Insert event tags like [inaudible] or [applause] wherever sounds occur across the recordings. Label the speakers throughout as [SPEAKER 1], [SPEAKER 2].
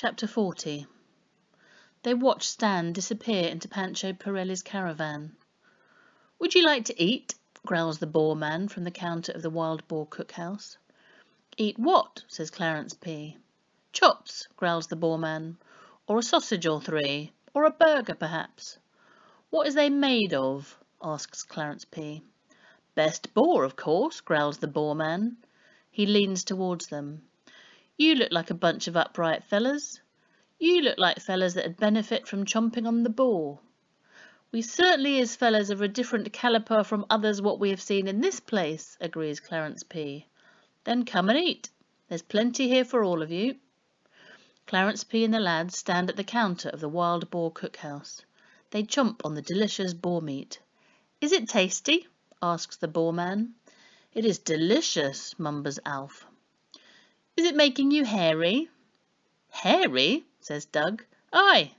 [SPEAKER 1] Chapter 40 They watch Stan disappear into Pancho Pirelli's caravan. Would you like to eat? growls the boar man from the counter of the wild boar cookhouse. Eat what? says Clarence P. Chops, growls the boar man, or a sausage or three, or a burger perhaps. What is they made of? asks Clarence P. Best boar, of course, growls the boar man. He leans towards them. You look like a bunch of upright fellas. You look like fellas that'd benefit from chomping on the boar. We certainly is fellas of a different caliper from others what we have seen in this place, agrees Clarence P. Then come and eat. There's plenty here for all of you. Clarence P. and the lads stand at the counter of the wild boar cookhouse. They chomp on the delicious boar meat. Is it tasty? asks the boar man. It is delicious, mumbles Alf. Is it making you hairy? Hairy, says Doug. Aye,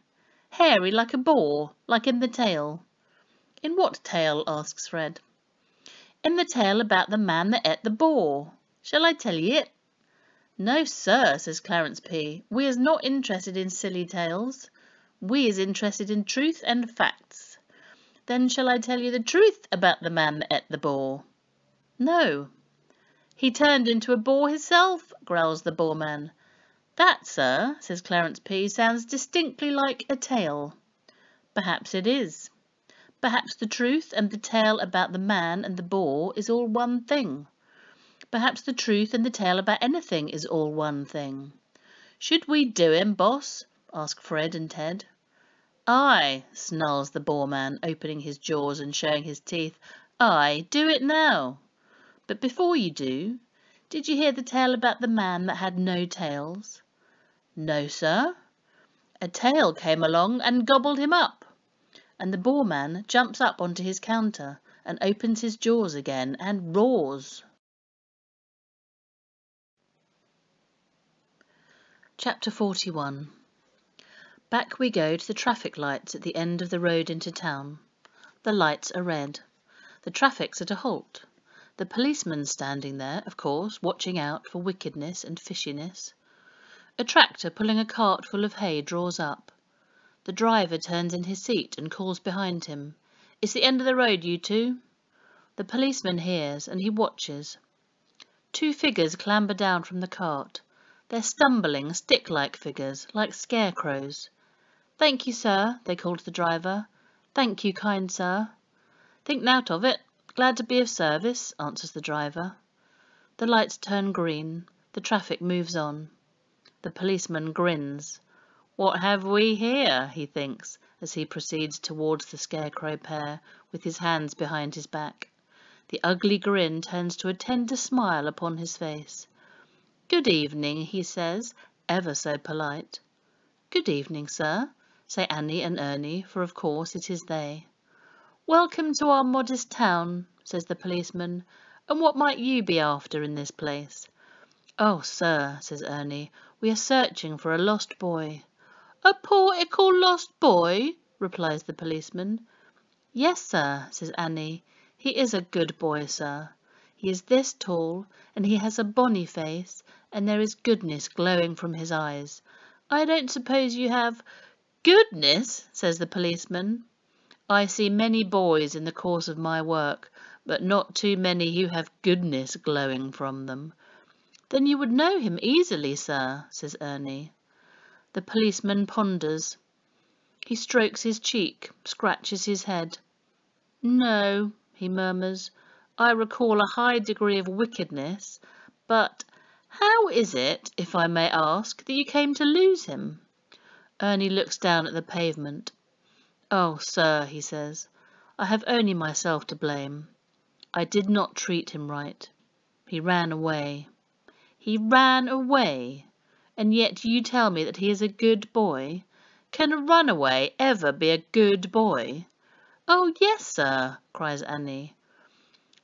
[SPEAKER 1] hairy like a boar, like in the tale. In what tale? asks Fred. In the tale about the man that ate the boar. Shall I tell ye it? No, sir, says Clarence P. We is not interested in silly tales. We is interested in truth and facts. Then shall I tell you the truth about the man that ate the boar? No. He turned into a boar hisself, growls the boar man. That, sir, says Clarence P., sounds distinctly like a tale. Perhaps it is. Perhaps the truth and the tale about the man and the boar is all one thing. Perhaps the truth and the tale about anything is all one thing. Should we do him, boss? ask Fred and Ted. Aye, snarls the boar man, opening his jaws and showing his teeth. Aye, do it now. But before you do, did you hear the tale about the man that had no tails? No, sir. A tail came along and gobbled him up. And the boar man jumps up onto his counter and opens his jaws again and roars. Chapter 41 Back we go to the traffic lights at the end of the road into town. The lights are red. The traffic's at a halt. The policeman standing there, of course, watching out for wickedness and fishiness. A tractor pulling a cart full of hay draws up. The driver turns in his seat and calls behind him, It's the end of the road, you two. The policeman hears and he watches. Two figures clamber down from the cart. They're stumbling, stick-like figures, like scarecrows. Thank you, sir, they call to the driver. Thank you, kind sir. Think nout of it. Glad to be of service, answers the driver. The lights turn green. The traffic moves on. The policeman grins. What have we here? he thinks, as he proceeds towards the scarecrow pair, with his hands behind his back. The ugly grin turns to a tender smile upon his face. Good evening, he says, ever so polite. Good evening, sir, say Annie and Ernie, for of course it is they. Welcome to our modest town, says the policeman, and what might you be after in this place? Oh, sir, says Ernie, we are searching for a lost boy. A poor ickle lost boy, replies the policeman. Yes, sir, says Annie, he is a good boy, sir. He is this tall, and he has a bonny face, and there is goodness glowing from his eyes. I don't suppose you have... Goodness, says the policeman. I see many boys in the course of my work, but not too many who have goodness glowing from them. Then you would know him easily, sir, says Ernie. The policeman ponders. He strokes his cheek, scratches his head. No, he murmurs, I recall a high degree of wickedness, but how is it, if I may ask, that you came to lose him? Ernie looks down at the pavement. Oh, sir, he says, I have only myself to blame. I did not treat him right. He ran away. He ran away, and yet you tell me that he is a good boy. Can a runaway ever be a good boy? Oh, yes, sir, cries Annie.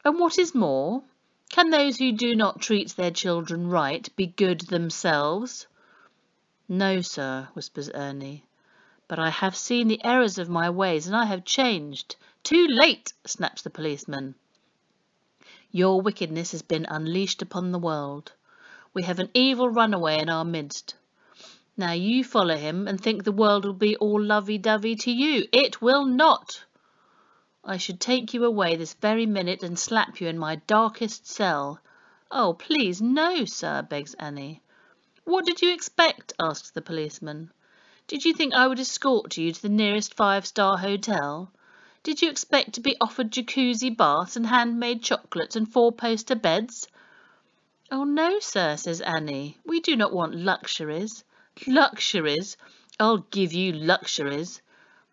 [SPEAKER 1] And what is more, can those who do not treat their children right be good themselves? No, sir, whispers Ernie. But I have seen the errors of my ways, and I have changed. Too late, snaps the policeman. Your wickedness has been unleashed upon the world. We have an evil runaway in our midst. Now you follow him and think the world will be all lovey-dovey to you. It will not. I should take you away this very minute and slap you in my darkest cell. Oh, please, no, sir, begs Annie. What did you expect? asks the policeman. Did you think I would escort you to the nearest five-star hotel? Did you expect to be offered jacuzzi baths and handmade chocolates and four-poster beds? Oh, no, sir, says Annie. We do not want luxuries. Luxuries! I'll give you luxuries.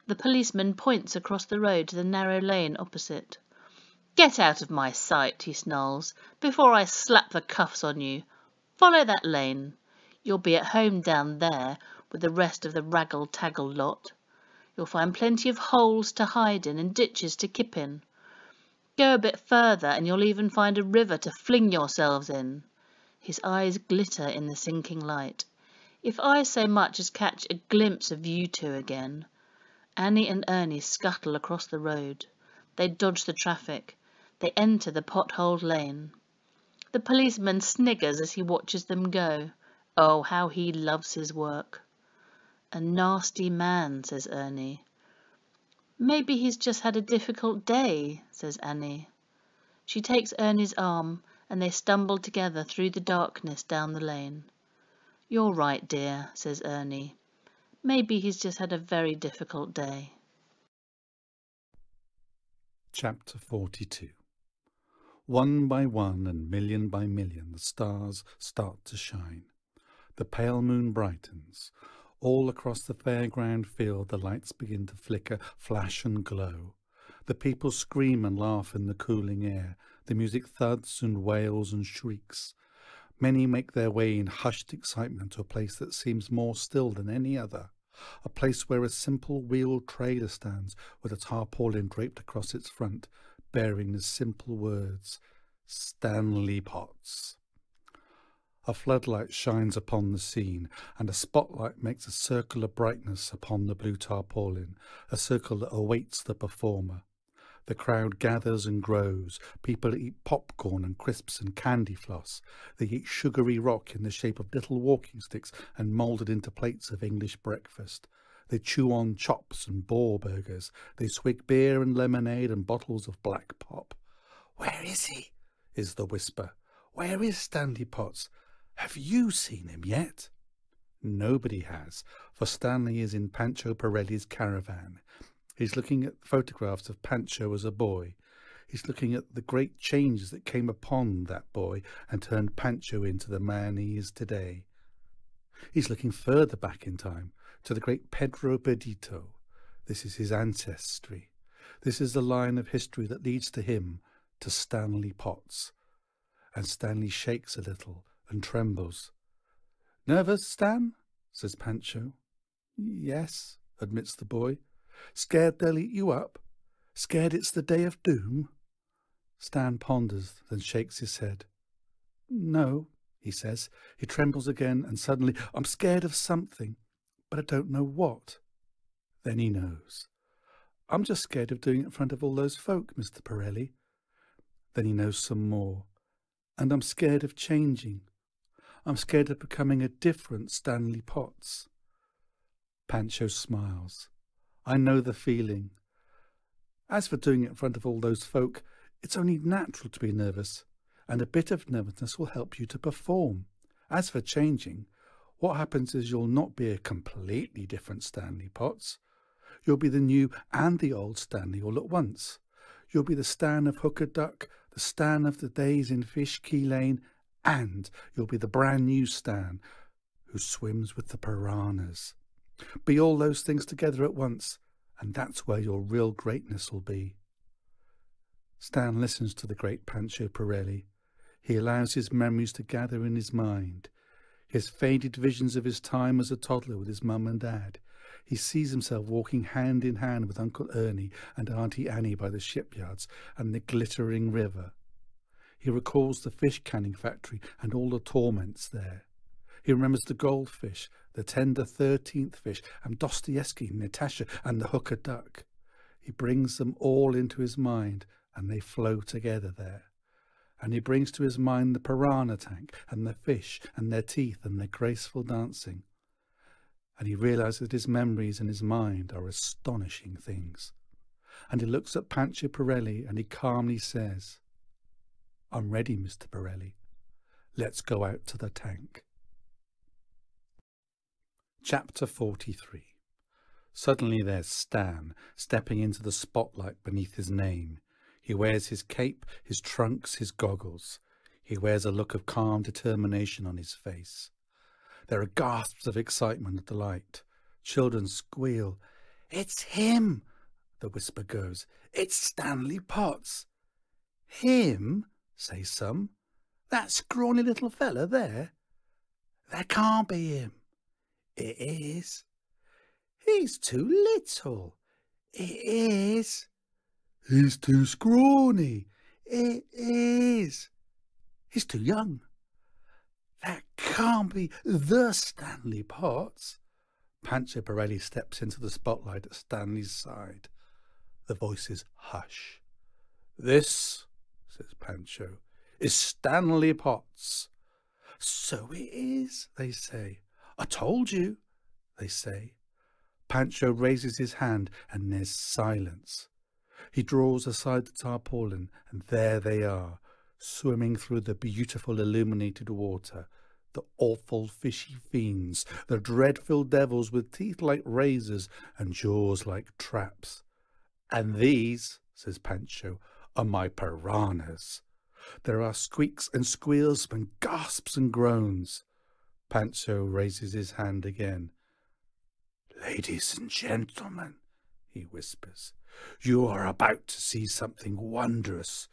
[SPEAKER 1] The policeman points across the road to the narrow lane opposite. Get out of my sight, he snarls, before I slap the cuffs on you. Follow that lane. You'll be at home down there with the rest of the raggle-taggle lot. You'll find plenty of holes to hide in and ditches to kip in. Go a bit further and you'll even find a river to fling yourselves in. His eyes glitter in the sinking light. If I so much as catch a glimpse of you two again. Annie and Ernie scuttle across the road. They dodge the traffic. They enter the potholed lane. The policeman sniggers as he watches them go. Oh, how he loves his work. A nasty man, says Ernie. Maybe he's just had a difficult day, says Annie. She takes Ernie's arm and they stumble together through the darkness down the lane. You're right, dear, says Ernie. Maybe he's just had a very difficult day.
[SPEAKER 2] Chapter 42 One by one and million by million the stars start to shine. The pale moon brightens. All across the fairground field the lights begin to flicker, flash and glow. The people scream and laugh in the cooling air. The music thuds and wails and shrieks. Many make their way in hushed excitement to a place that seems more still than any other, a place where a simple wheeled trailer stands with a tarpaulin draped across its front, bearing the simple words, Stanley Potts. A floodlight shines upon the scene, and a spotlight makes a circle of brightness upon the blue tarpaulin, a circle that awaits the performer. The crowd gathers and grows. People eat popcorn and crisps and candy floss. They eat sugary rock in the shape of little walking sticks and moulded into plates of English breakfast. They chew on chops and boar burgers. They swig beer and lemonade and bottles of black pop. Where is he? is the whisper. Where is Stanley Potts? Have you seen him yet? Nobody has, for Stanley is in Pancho Pirelli's caravan. He's looking at photographs of Pancho as a boy. He's looking at the great changes that came upon that boy and turned Pancho into the man he is today. He's looking further back in time to the great Pedro Perdito. This is his ancestry. This is the line of history that leads to him, to Stanley Potts. And Stanley shakes a little and trembles. Nervous, Stan? says Pancho. Yes, admits the boy. Scared they'll eat you up? Scared it's the day of doom? Stan ponders, then shakes his head. No, he says. He trembles again, and suddenly, I'm scared of something, but I don't know what. Then he knows. I'm just scared of doing it in front of all those folk, Mr. Pirelli. Then he knows some more. And I'm scared of changing. I'm scared of becoming a different Stanley Potts. Pancho smiles. I know the feeling. As for doing it in front of all those folk, it's only natural to be nervous, and a bit of nervousness will help you to perform. As for changing, what happens is you'll not be a completely different Stanley Potts. You'll be the new and the old Stanley all at once. You'll be the Stan of Hook-a-Duck, the Stan of the days in Fish Quay Lane, and you'll be the brand new Stan who swims with the piranhas. Be all those things together at once, and that's where your real greatness will be. Stan listens to the great Pancho Pirelli. He allows his memories to gather in his mind. His faded visions of his time as a toddler with his mum and dad. He sees himself walking hand in hand with Uncle Ernie and Auntie Annie by the shipyards and the glittering river. He recalls the fish canning factory and all the torments there. He remembers the goldfish, the tender thirteenth fish, and Dostoevsky, Natasha, and the Hook-a-Duck. He brings them all into his mind, and they flow together there. And he brings to his mind the piranha tank, and the fish, and their teeth, and their graceful dancing. and he realizes that his memories and his mind are astonishing things. And he looks at Pancho Pirelli and he calmly says, I'm ready, Mr. Pirelli. Let's go out to the tank. Chapter 43 Suddenly there's Stan, stepping into the spotlight beneath his name. He wears his cape, his trunks, his goggles. He wears a look of calm determination on his face. There are gasps of excitement at the light. Children squeal. It's him, the whisper goes. It's Stanley Potts. Him, say some. That scrawny little fella there. That can't be him. It is. He's too little. It is. He's too scrawny. It is. He's too young. That can't be the Stanley Potts. Pancho Pirelli steps into the spotlight at Stanley's side. The voices hush. This, says Pancho, is Stanley Potts. So it is, they say. I told you, they say. Pancho raises his hand and there's silence. He draws aside the tarpaulin and there they are, swimming through the beautiful illuminated water, the awful fishy fiends, the dreadful devils with teeth like razors and jaws like traps. And these, says Pancho, are my piranhas. There are squeaks and squeals and gasps and groans. Pancho raises his hand again. Ladies and gentlemen, he whispers, you are about to see something wondrous.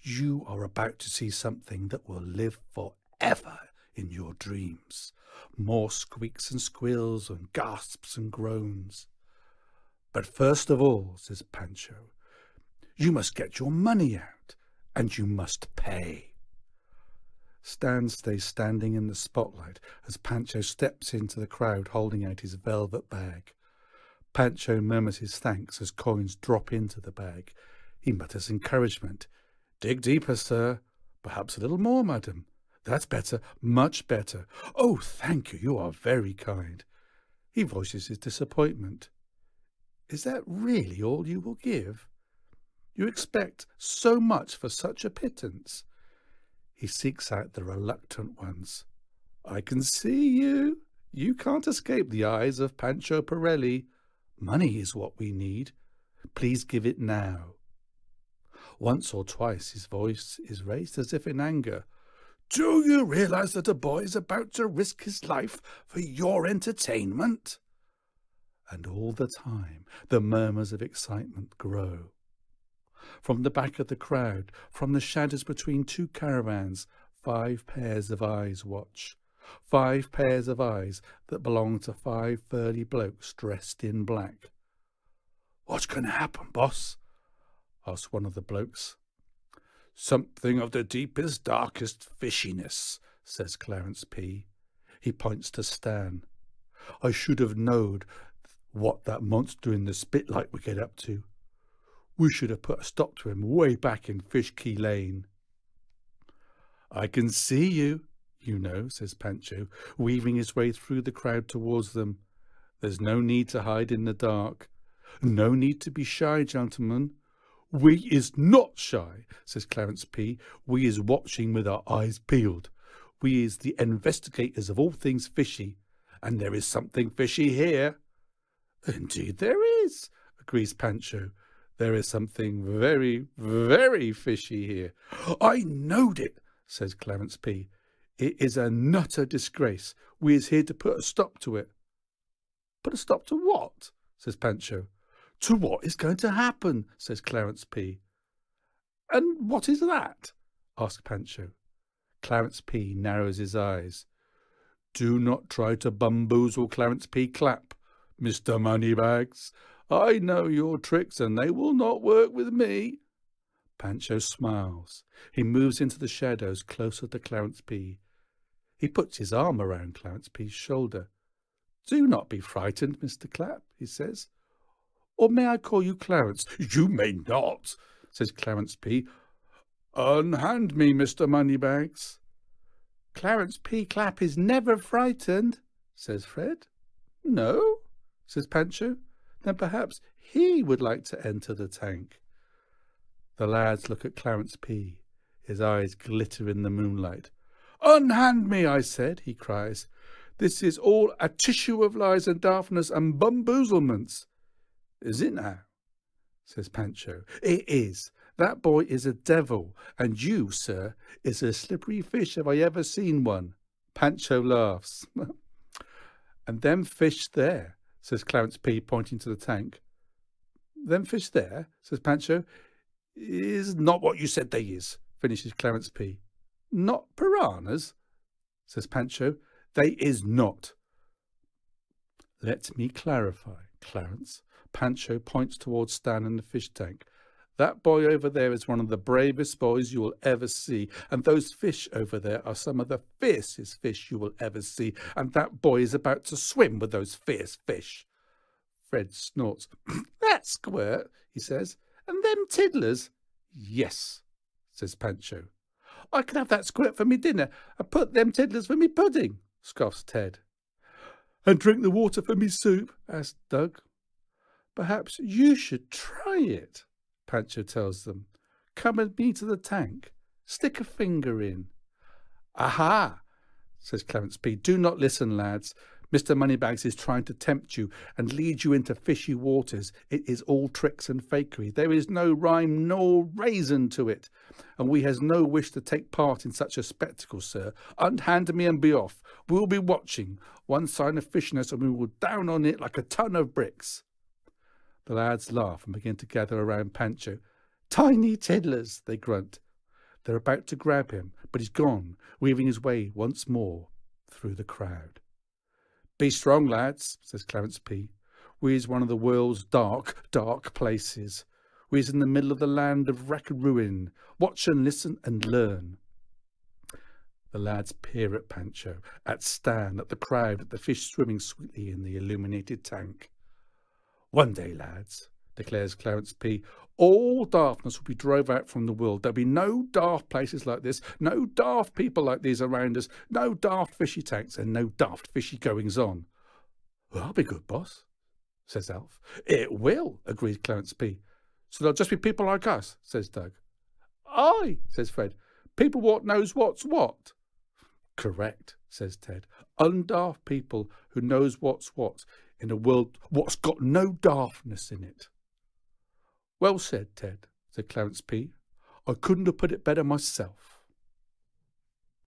[SPEAKER 2] You are about to see something that will live forever in your dreams. More squeaks and squeals and gasps and groans. But first of all, says Pancho, you must get your money out, and you must pay. Stan stays standing in the spotlight as Pancho steps into the crowd holding out his velvet bag. Pancho murmurs his thanks as coins drop into the bag. He mutters encouragement. Dig deeper, sir. Perhaps a little more, madam. That's better, much better. Oh, thank you, you are very kind. He voices his disappointment. Is that really all you will give? You expect so much for such a pittance. He seeks out the reluctant ones. I can see you. You can't escape the eyes of Pancho Pirelli. Money is what we need. Please give it now. Once or twice his voice is raised as if in anger. Do you realize that a boy is about to risk his life for your entertainment? And all the time the murmurs of excitement grow. From the back of the crowd, from the shadows between two caravans, five pairs of eyes watch. Five pairs of eyes that belong to five burly blokes dressed in black. What's going to happen, boss? asked one of the blokes. Something of the deepest, darkest fishiness, says Clarence P. He points to Stan. I should have knowed what that monster in the spitlight would get up to. We should have put a stop to him way back in Fish Quay Lane. I can see you, you know, says Pancho, weaving his way through the crowd towards them. There's no need to hide in the dark. No need to be shy, gentlemen. We is not shy, says Clarence P. We is watching with our eyes peeled. We is the investigators of all things fishy, and there is something fishy here. Indeed there is, agrees Pancho. There is something very, very fishy here. I knowed it, says Clarence P. It is a nutter disgrace. We is here to put a stop to it. Put a stop to what? says Pancho. To what is going to happen, says Clarence P. And what is that? asked Pancho. Clarence P. narrows his eyes. Do not try to bamboozle Clarence P. Clapp, Mr. Moneybags. I know your tricks, and they will not work with me. Pancho smiles. He moves into the shadows closer to Clarence P. He puts his arm around Clarence P.'s shoulder. Do not be frightened, Mr. Clapp, he says. Or may I call you Clarence? You may not, says Clarence P. Unhand me, Mr. Moneybags. Clarence P. Clapp is never frightened, says Fred. No, says Pancho. Then perhaps he would like to enter the tank. The lads look at Clarence P. His eyes glitter in the moonlight. Unhand me, I said, he cries. This is all a tissue of lies and daftness and bamboozlements. Is it now? says Pancho. It is. That boy is a devil, and you, sir, is a slippery fish have I ever seen one. Pancho laughs. [laughs] and them fish there, says Clarence P., pointing to the tank. Them fish there, says Pancho, is not what you said they is, finishes Clarence P. Not piranhas, says Pancho. They is not. Let me clarify, Clarence. Pancho points towards Stan in the fish tank. That boy over there is one of the bravest boys you will ever see, and those fish over there are some of the fiercest fish you will ever see, and that boy is about to swim with those fierce fish. Fred snorts. [clears throat] that squirt, he says, and them tiddlers. Yes, says Pancho. I can have that squirt for me dinner, and put them tiddlers for me pudding, scoffs Ted. And drink the water for me soup, asks Doug. Perhaps you should try it, Pancho tells them. Come with me to the tank. Stick a finger in. Aha, says Clarence P. Do not listen, lads. Mr. Moneybags is trying to tempt you and lead you into fishy waters. It is all tricks and fakery. There is no rhyme nor reason to it, and we has no wish to take part in such a spectacle, sir. Unhand me and be off. We'll be watching. One sign of fishiness and we will down on it like a ton of bricks. The lads laugh and begin to gather around Pancho. Tiny tiddlers, they grunt. They're about to grab him, but he's gone, weaving his way once more through the crowd. Be strong, lads, says Clarence P. We's one of the world's dark, dark places. We's in the middle of the land of wreck and ruin. Watch and listen and learn. The lads peer at Pancho, at Stan, at the crowd, at the fish swimming sweetly in the illuminated tank. One day, lads, declares Clarence P., all daftness will be drove out from the world. There'll be no daft places like this, no daft people like these around us, no daft fishy tanks, and no daft fishy goings on. Well, that'll be good, boss, says Alf. It will, agrees Clarence P. So there'll just be people like us, says Doug. Aye, says Fred. People what knows what's what. Correct, says Ted. Undaft people who knows what's what in a world what's got no daftness in it. Well said, Ted, said Clarence P. I couldn't have put it better myself.